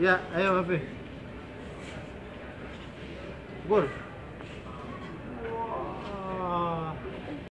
Ya, ayo Hafiz. good.